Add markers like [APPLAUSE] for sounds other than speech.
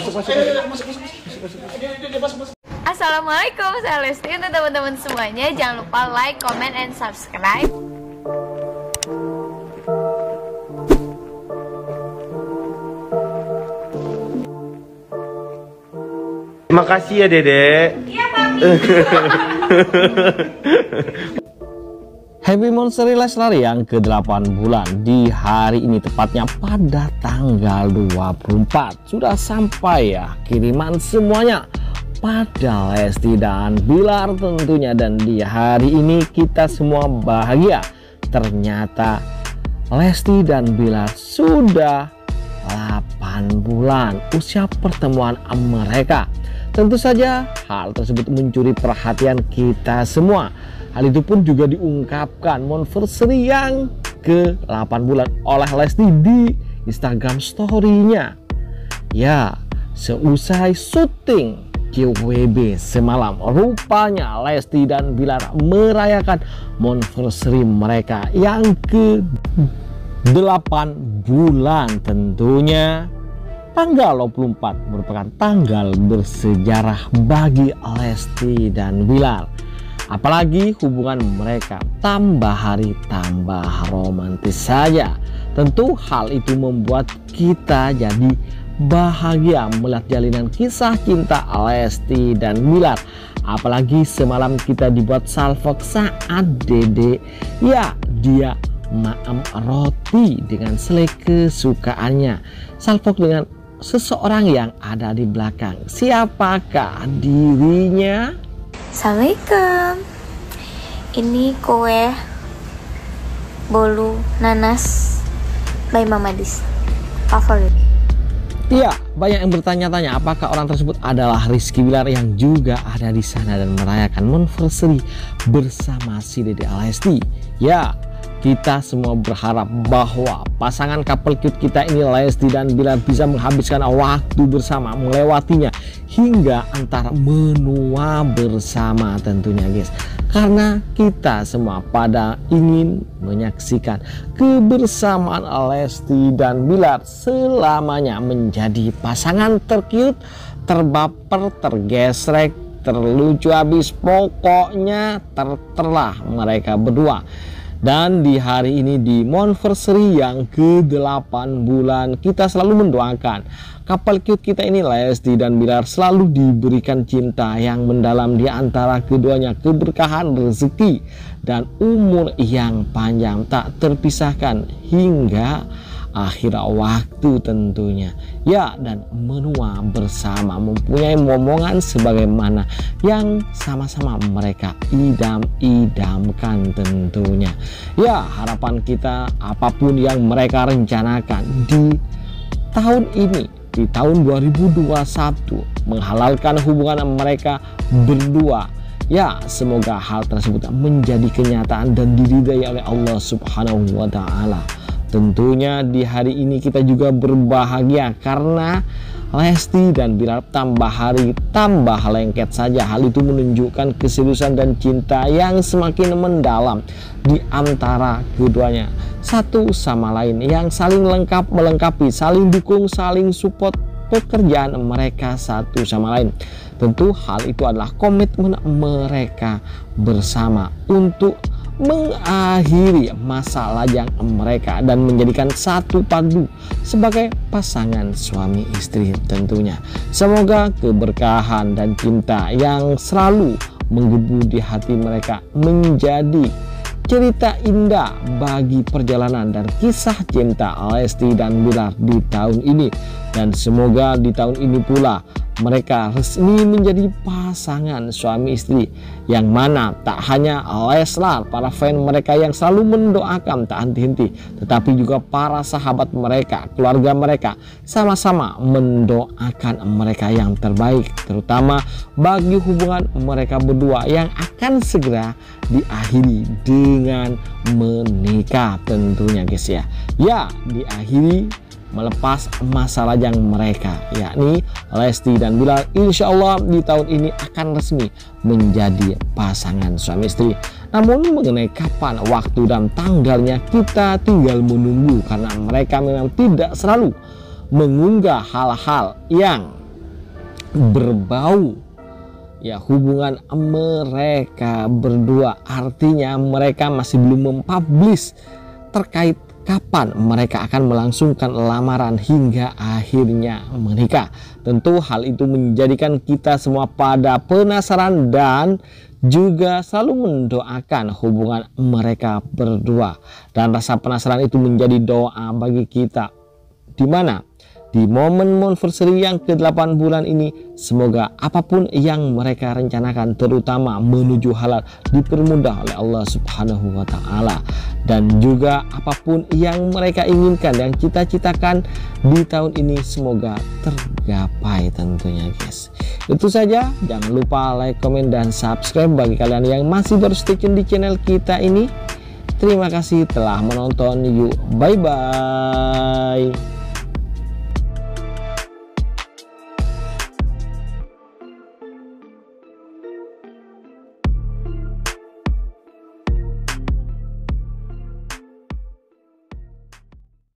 masuk masuk Assalamualaikum, saya Lesti untuk teman-teman semuanya. Jangan lupa like, comment, and subscribe. Terima kasih ya Dedek. Iya, Papi. [LAUGHS] Happy Monster Leslar yang ke-8 bulan di hari ini tepatnya pada tanggal 24 sudah sampai ya kiriman semuanya pada Lesti dan Bilar tentunya. Dan di hari ini kita semua bahagia ternyata Lesti dan Bilar sudah 8 bulan usia pertemuan mereka. Tentu saja hal tersebut mencuri perhatian kita semua Hal itu pun juga diungkapkan monversary yang ke-8 bulan oleh Lesti di Instagram story-nya. Ya, seusai syuting QWB semalam, rupanya Lesti dan Bilar merayakan monversary mereka yang ke-8 bulan tentunya. Tanggal 24 merupakan tanggal bersejarah bagi Lesti dan Bilar Apalagi hubungan mereka tambah hari tambah romantis saja. Tentu hal itu membuat kita jadi bahagia melihat jalinan kisah cinta Lesti dan Milar. Apalagi semalam kita dibuat salvok saat Dede ya dia maem roti dengan selai kesukaannya. Salvok dengan seseorang yang ada di belakang. Siapakah dirinya? Assalamualaikum. Ini kue bolu nanas by Mamadis. Favorit. Iya, banyak yang bertanya-tanya apakah orang tersebut adalah Rizky Bilar yang juga ada di sana dan merayakan monversary bersama si Dede Alesti. Ya, kita semua berharap bahwa pasangan couple cute kita ini Lesti dan Bilar bisa menghabiskan waktu bersama melewatinya hingga antara menua bersama tentunya guys. Karena kita semua pada ingin menyaksikan kebersamaan Lesti dan Bilar selamanya menjadi pasangan tercute terbaper tergesrek terlucu habis. Pokoknya tertelah mereka berdua dan di hari ini di Monversary yang ke-8 bulan kita selalu mendoakan. Kapal cute kita ini Lesti dan Bilar selalu diberikan cinta yang mendalam di antara keduanya. Keberkahan rezeki dan umur yang panjang. Tak terpisahkan hingga akhir waktu tentunya. Ya dan menua bersama mempunyai momongan sebagaimana yang sama-sama mereka idam-idamkan tentunya. Ya harapan kita apa pun yang mereka rencanakan di tahun ini di tahun 2021 menghalalkan hubungan mereka berdua. Ya, semoga hal tersebut menjadi kenyataan dan diridai oleh Allah Subhanahu wa taala. Tentunya di hari ini kita juga berbahagia karena Lesti dan Bilar tambah hari tambah lengket saja. Hal itu menunjukkan keseriusan dan cinta yang semakin mendalam di antara keduanya. Satu sama lain yang saling lengkap melengkapi, saling dukung, saling support pekerjaan mereka satu sama lain. Tentu hal itu adalah komitmen mereka bersama untuk mengakhiri masa lajang mereka dan menjadikan satu padu sebagai pasangan suami istri tentunya. Semoga keberkahan dan cinta yang selalu menggebu di hati mereka menjadi cerita indah bagi perjalanan dan kisah cinta Lesti dan Bilar di tahun ini dan semoga di tahun ini pula mereka resmi menjadi pasangan suami istri yang mana tak hanya Leslar para fan mereka yang selalu mendoakan tak henti-henti tetapi juga para sahabat mereka keluarga mereka sama-sama mendoakan mereka yang terbaik terutama bagi hubungan mereka berdua yang akan segera diakhiri dengan menikah tentunya guys ya. Ya diakhiri melepas masa lajang mereka yakni Lesti dan Bilal. Insya Allah di tahun ini akan resmi menjadi pasangan suami istri. Namun mengenai kapan waktu dan tanggalnya kita tinggal menunggu karena mereka memang tidak selalu mengunggah hal-hal yang berbau ya hubungan mereka berdua. Artinya mereka masih belum mempublish terkait kapan mereka akan melangsungkan lamaran hingga akhirnya menikah. Tentu hal itu menjadikan kita semua pada penasaran dan juga selalu mendoakan hubungan mereka berdua dan rasa penasaran itu menjadi doa bagi kita di mana di momen monversary yang ke-8 bulan ini semoga apa pun yang mereka rencanakan terutama menuju halal dipermudah oleh Allah Subhanahu wa taala. Dan juga apa pun yang mereka inginkan dan cita-citakan di tahun ini semoga tergapai tentunya guys. Itu saja. Jangan lupa like comment dan subscribe bagi kalian yang masih baru stay tune di channel kita ini. Terima kasih telah menonton. Yuk bye bye